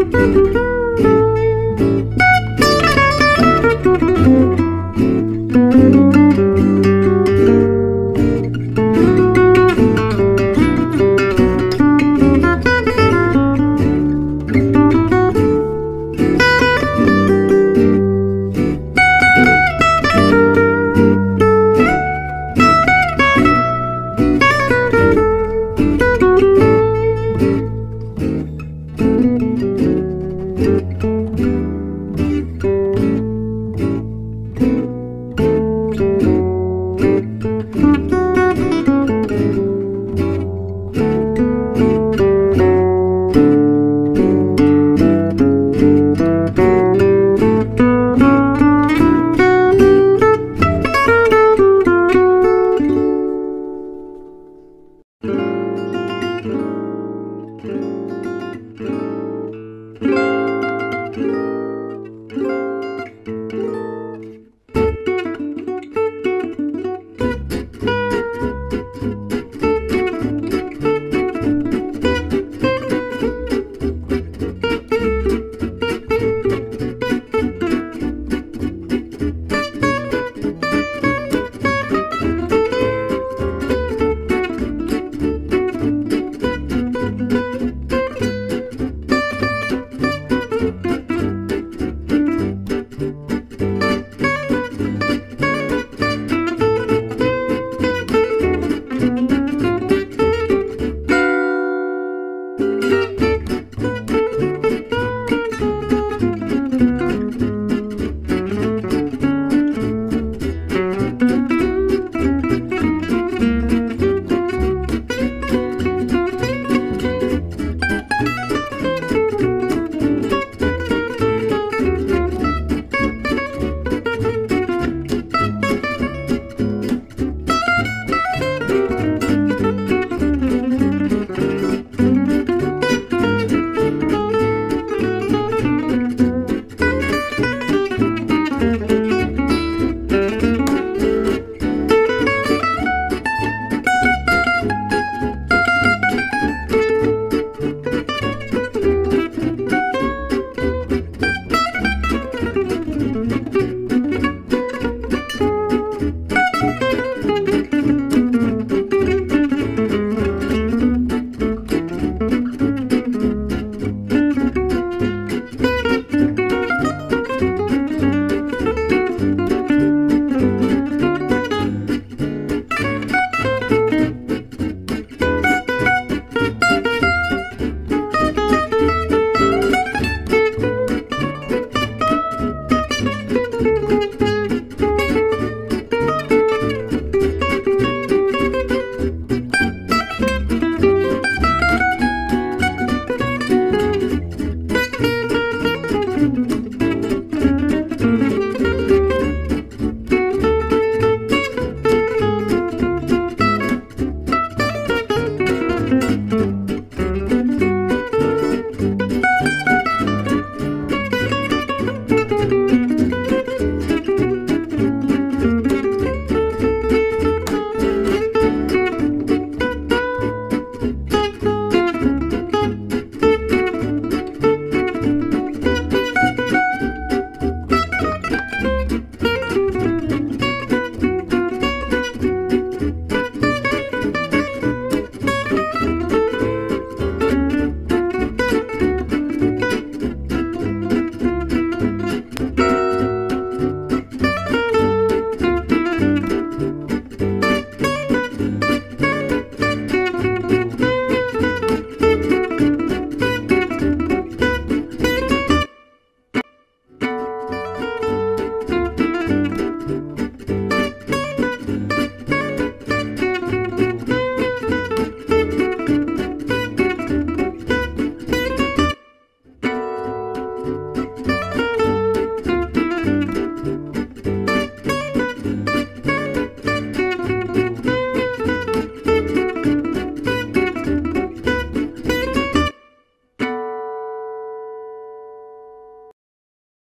Música